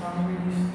Swami Vishnu.